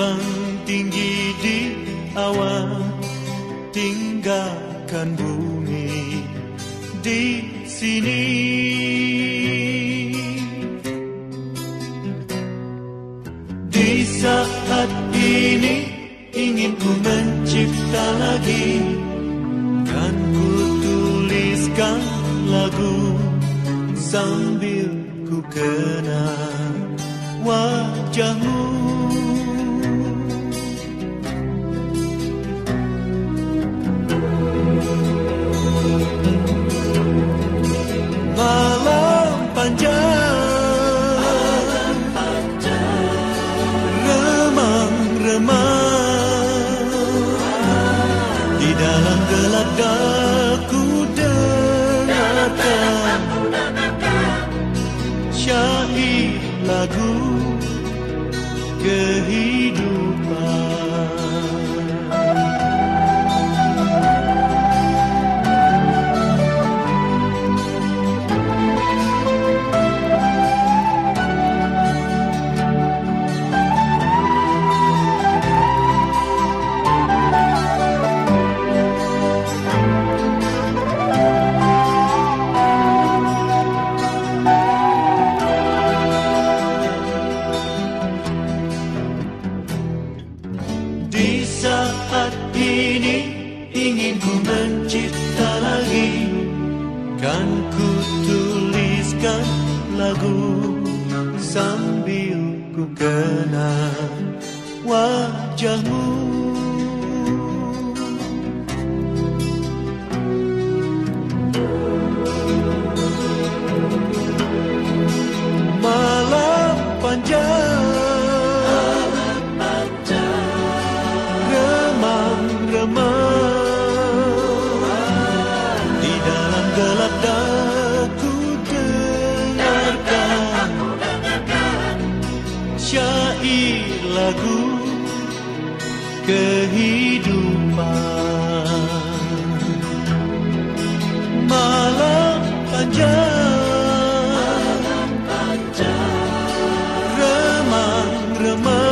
Terbang tinggi di awan Tinggalkan bumi di sini. Di saat ini ingin ku mencipta lagi. Kan ku tuliskan lagu Sambil ku kenal wajahmu daku dengarkan Syair lagu kehidupan ku mencipta lagi. Kan ku tuliskan lagu Sambil ku kenal wajahmu gelap daku dengarkan Syair lagu kehidupan. Malam panjang remang-remang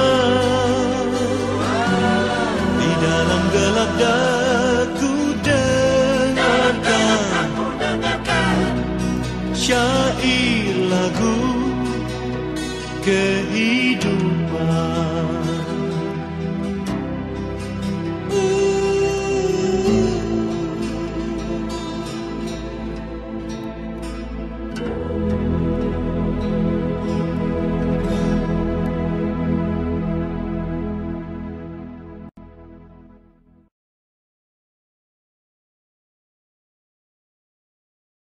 Syair lagu kehidupan